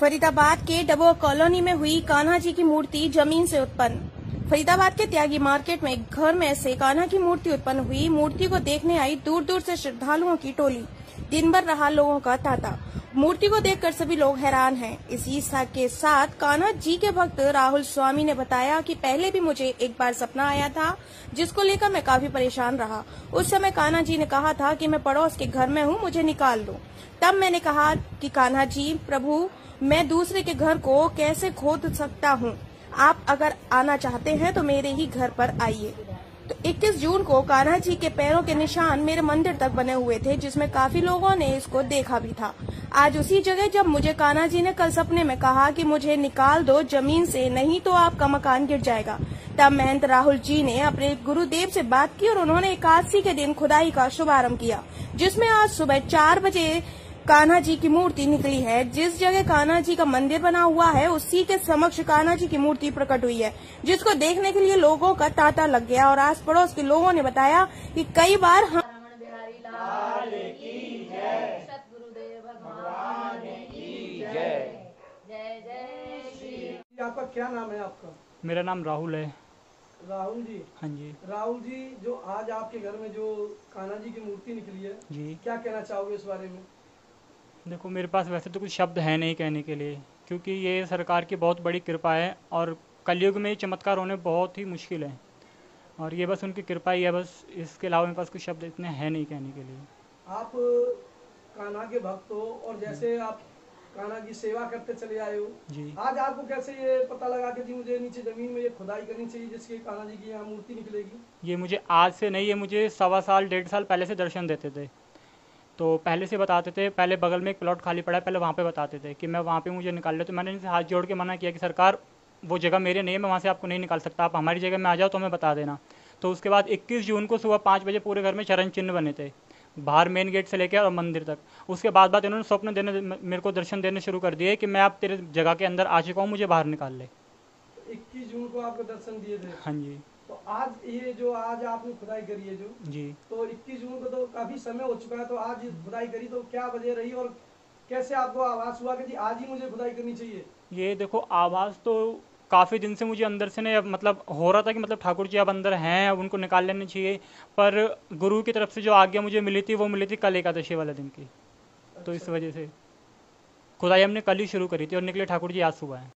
फरीदाबाद के डबो कॉलोनी में हुई कान्हा जी की मूर्ति ज़मीन से उत्पन्न। फरीदाबाद के त्यागी मार्केट में घर में से कान्हा की मूर्ति उत्पन्न हुई। मूर्ति को देखने आई दूर दूर से श्रद्धालुओं की टोली। दिन भर रहा लोगों का तांता। मूर्ति को देखकर सभी लोग हैरान हैं। इसी सा के साथ कान्हा जी के भक्त राहुल स्वामी ने बताया कि पहले भी मुझे एक बार सपना आया था, जिसको लेकर मैं काफ़ी परेशान रहा। उस समय कान्हा जी ने कहा था कि मैं पड़ोस के घर में हूँ, मुझे निकाल दो। तब मैंने कहा कि कान्हा जी, प्रभु मैं दूसरे के घर को कैसे खोद सकता हूँ? आप अगर आना चाहते हैं तो मेरे ही घर पर आइए। तो 21 जून को कान्हा जी के पैरों के निशान मेरे मंदिर तक बने हुए थे, जिसमें काफ़ी लोगों ने इसको देखा भी था। आज उसी जगह जब मुझे कान्हा जी ने कल सपने में कहा कि मुझे निकाल दो ज़मीन से, नहीं तो आपका मकान गिर जाएगा। तब महंत राहुल जी ने अपने गुरुदेव से बात की और उन्होंने एकादशी के दिन खुदाई का शुभारंभ किया, जिसमें आज सुबह चार बजे कान्हा जी की मूर्ति निकली है। जिस जगह कान्हा जी का मंदिर बना हुआ है उसी के समक्ष कान्हा जी की मूर्ति प्रकट हुई है जिसको देखने के लिए लोगों का तांता लग गया और आस पड़ोस के लोगों ने बताया कि कई बार हम रमण बिहारी की जय सतगुरुदेव भगवान की जय जय जय श्री जी, आपका क्या नाम है आपका? मेरा नाम राहुल है। राहुल जी। हाँ जी। राहुल जी जो आज आपके घर में जो कान्हा जी की मूर्ति निकली है जी। क्या कहना चाहोगे इस बारे में? देखो मेरे पास वैसे तो कुछ शब्द है नहीं कहने के लिए क्योंकि ये सरकार की बहुत बड़ी कृपा है और कलयुग में चमत्कार होने बहुत ही मुश्किल है। और ये बस उनकी कृपा ही है बस इसके अलावा मेरे पास कुछ शब्द इतने हैं नहीं कहने के लिए। आप कान्हा के भक्त हो और जैसे आप कान्हा की सेवा करते चले आए हो जी। आज आपको कैसे ये पता लगा कि जी मुझे नीचे ज़मीन में ये खुदाई करनी चाहिए जिससे कान्हा जी की यहाँ मूर्ति निकलेगी? ये मुझे आज से नहीं ये मुझे सवा साल डेढ़ साल पहले से दर्शन देते थे। तो पहले से बताते थे पहले बगल में एक प्लॉट खाली पड़ा है पहले वहाँ पे बताते थे कि मैं वहाँ पे मुझे निकाल ले। तो मैंने इनसे हाथ जोड़ के मना किया कि सरकार वो जगह मेरे नहीं है मैं वहाँ से आपको नहीं निकाल सकता आप हमारी जगह में आ जाओ तो हमें बता देना। तो उसके बाद 21 जून को सुबह पाँच बजे पूरे घर में चरण चिन्ह बने थे बाहर मेन गेट से लेकर और मंदिर तक। उसके बाद बाद इन्होंने स्वप्न देने मेरे को दर्शन देने शुरू कर दिए कि मैं आप तेरे जगह के अंदर आ चुका हूँ मुझे बाहर निकाल ले। इक्कीस जून को आपको दर्शन दिए थे? हाँ जी। तो आज ये जो आज आपने खुदाई करी है जो जी। तो 21 जून को तो काफ़ी समय हो चुका है तो आज खुदाई करी तो क्या वजह रही और कैसे आपको आवाज़ हुआ कि जी आज ही मुझे खुदाई करनी चाहिए? ये देखो आवाज़ तो काफ़ी दिन से मुझे अंदर से नहीं मतलब हो रहा था कि मतलब ठाकुर जी अब अंदर हैं अब उनको निकाल लेना चाहिए पर गुरु की तरफ़ से जो आज्ञा मुझे मिली थी वो मिली थी कल एकादशी वाले दिन की। अच्छा। तो इस वजह से खुदाई हमने कल ही शुरू करी थी और निकले ठाकुर जी आज सुबह हैं।